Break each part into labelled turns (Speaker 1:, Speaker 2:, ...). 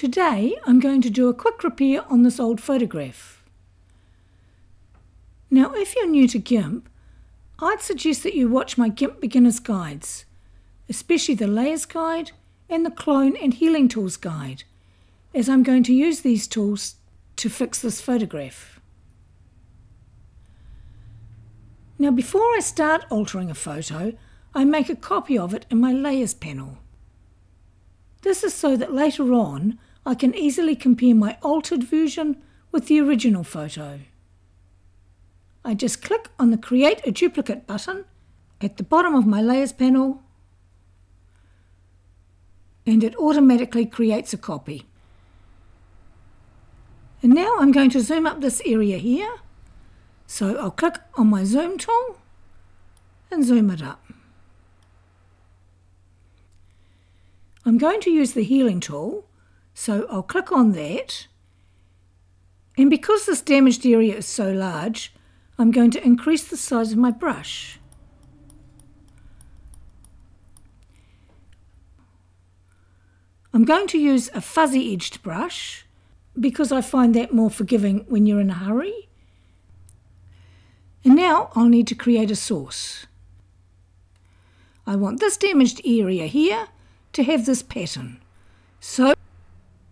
Speaker 1: Today I'm going to do a quick repair on this old photograph. Now if you're new to GIMP, I'd suggest that you watch my GIMP Beginner's Guides, especially the Layers Guide and the Clone and Healing Tools Guide, as I'm going to use these tools to fix this photograph. Now before I start altering a photo, I make a copy of it in my Layers panel. This is so that later on I can easily compare my altered version with the original photo. I just click on the Create a Duplicate button at the bottom of my Layers panel and it automatically creates a copy. And now I'm going to zoom up this area here. So I'll click on my zoom tool and zoom it up. I'm going to use the healing tool, so I'll click on that. And because this damaged area is so large, I'm going to increase the size of my brush. I'm going to use a fuzzy edged brush because I find that more forgiving when you're in a hurry. And now I'll need to create a source. I want this damaged area here to have this pattern. So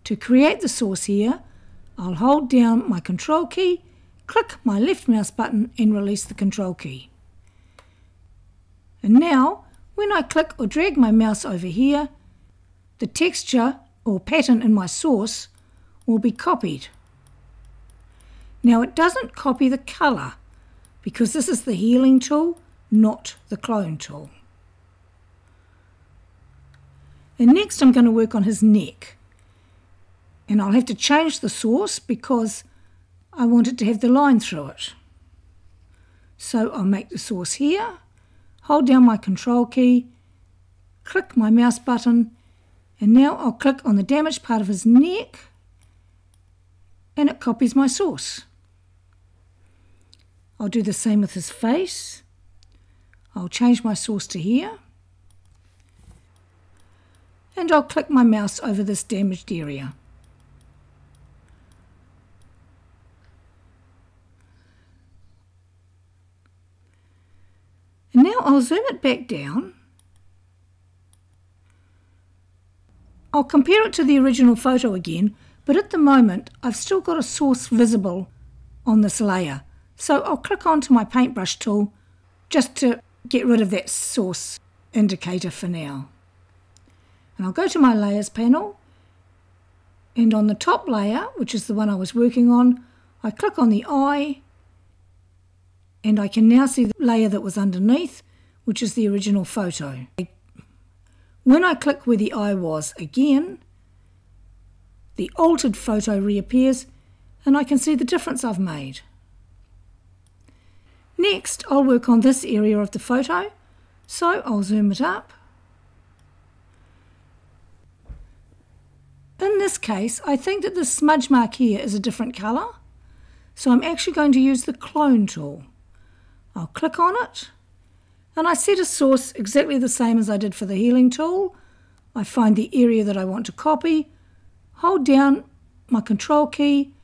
Speaker 1: to create the source here, I'll hold down my control key, click my left mouse button and release the control key. And now when I click or drag my mouse over here, the texture or pattern in my source will be copied. Now it doesn't copy the colour because this is the healing tool, not the clone tool. And next I'm going to work on his neck. And I'll have to change the source because I want it to have the line through it. So I'll make the source here, hold down my control key, click my mouse button, and now I'll click on the damaged part of his neck and it copies my source. I'll do the same with his face. I'll change my source to here and I'll click my mouse over this damaged area. And now I'll zoom it back down. I'll compare it to the original photo again, but at the moment I've still got a source visible on this layer. So I'll click onto my paintbrush tool just to get rid of that source indicator for now. And I'll go to my layers panel and on the top layer, which is the one I was working on, I click on the eye and I can now see the layer that was underneath, which is the original photo. When I click where the eye was again, the altered photo reappears and I can see the difference I've made. Next, I'll work on this area of the photo, so I'll zoom it up In this case, I think that the smudge mark here is a different colour. So I'm actually going to use the clone tool. I'll click on it and I set a source exactly the same as I did for the healing tool. I find the area that I want to copy, hold down my control key,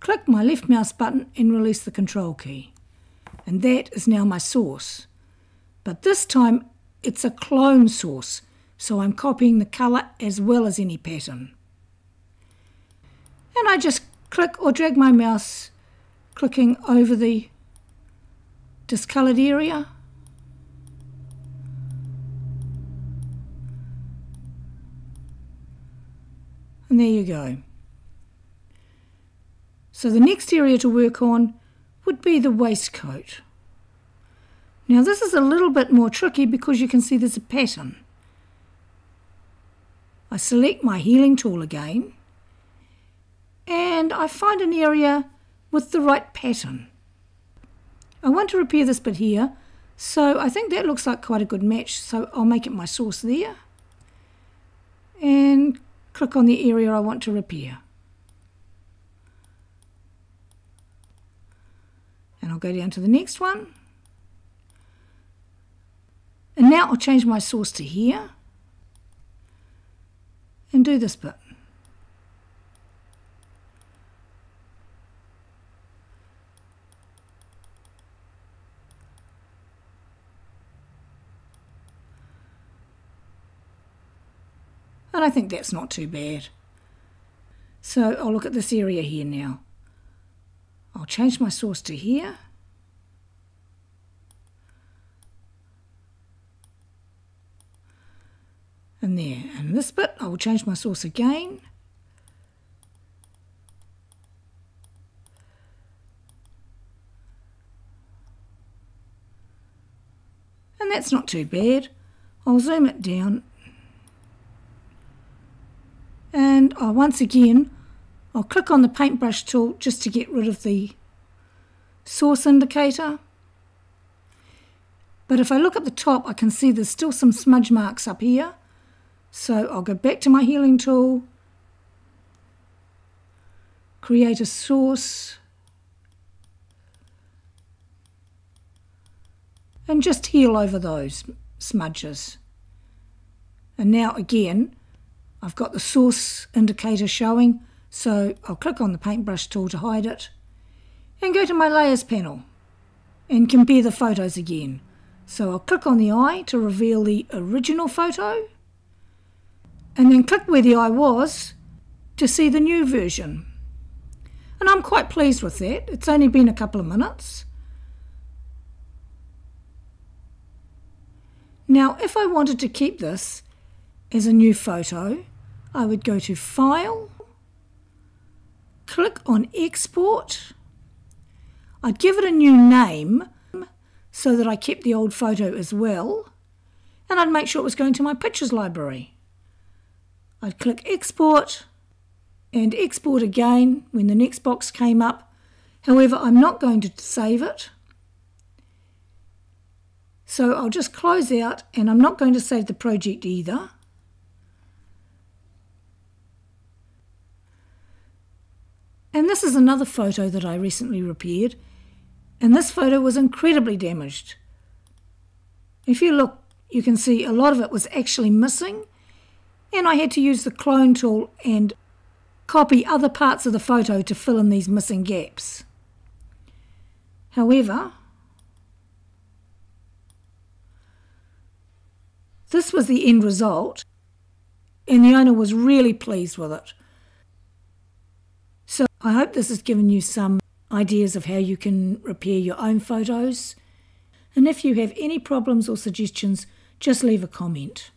Speaker 1: click my left mouse button and release the control key. And that is now my source. But this time it's a clone source, so I'm copying the colour as well as any pattern. And I just click or drag my mouse clicking over the discoloured area. And there you go. So the next area to work on would be the waistcoat. Now this is a little bit more tricky because you can see there's a pattern. I select my healing tool again and I find an area with the right pattern. I want to repair this bit here so I think that looks like quite a good match so I'll make it my source there and click on the area I want to repair. And I'll go down to the next one. And now I'll change my source to here and do this bit. And I think that's not too bad. So I'll look at this area here now. I'll change my source to here. And there. And this bit, I will change my source again. And that's not too bad. I'll zoom it down. And oh, once again, I'll click on the paintbrush tool just to get rid of the source indicator. But if I look at the top, I can see there's still some smudge marks up here. So I'll go back to my healing tool, create a source, and just heal over those smudges. And now again, I've got the source indicator showing, so I'll click on the paintbrush tool to hide it and go to my layers panel and compare the photos again. So I'll click on the eye to reveal the original photo and then click where the eye was to see the new version. And I'm quite pleased with that. It's only been a couple of minutes. Now, if I wanted to keep this as a new photo, I would go to File, click on Export. I'd give it a new name so that I kept the old photo as well, and I'd make sure it was going to my pictures library. I'd click Export and export again when the next box came up. However, I'm not going to save it. So I'll just close out and I'm not going to save the project either. And this is another photo that I recently repaired. And this photo was incredibly damaged. If you look, you can see a lot of it was actually missing. And I had to use the clone tool and copy other parts of the photo to fill in these missing gaps. However, This was the end result, and the owner was really pleased with it. So I hope this has given you some ideas of how you can repair your own photos. And if you have any problems or suggestions, just leave a comment.